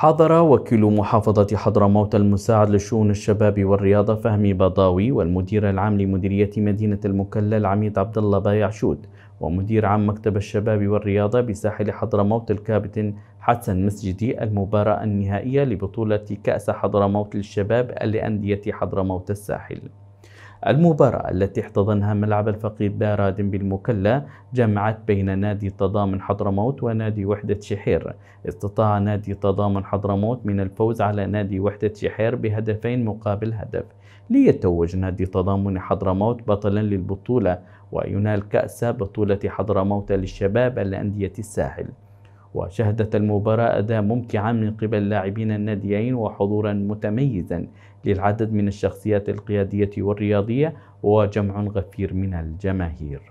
حضر وكيل محافظة حضرموت المساعد لشؤون الشباب والرياضة فهمي بضاوي والمدير العام لمديرية مدينة المكلا العميد عبد الله بايعشود ومدير عام مكتب الشباب والرياضة بساحل حضرموت الكابتن حسن مسجدي المباراة النهائية لبطولة كأس حضرموت للشباب لأندية حضرموت الساحل. المباراة التي احتضنها ملعب الفقيد باراد بالمكلا جمعت بين نادي تضامن حضرموت ونادي وحدة شحير. استطاع نادي تضامن حضرموت من الفوز على نادي وحدة شحير بهدفين مقابل هدف. ليتوج نادي تضامن حضرموت بطلا للبطولة وينال كأس بطولة حضرموت للشباب الأندية الساحل. وشهدت المباراة أداء ممتعا من قبل لاعبين الناديين وحضورا متميزا للعدد من الشخصيات القيادية والرياضية وجمع غفير من الجماهير.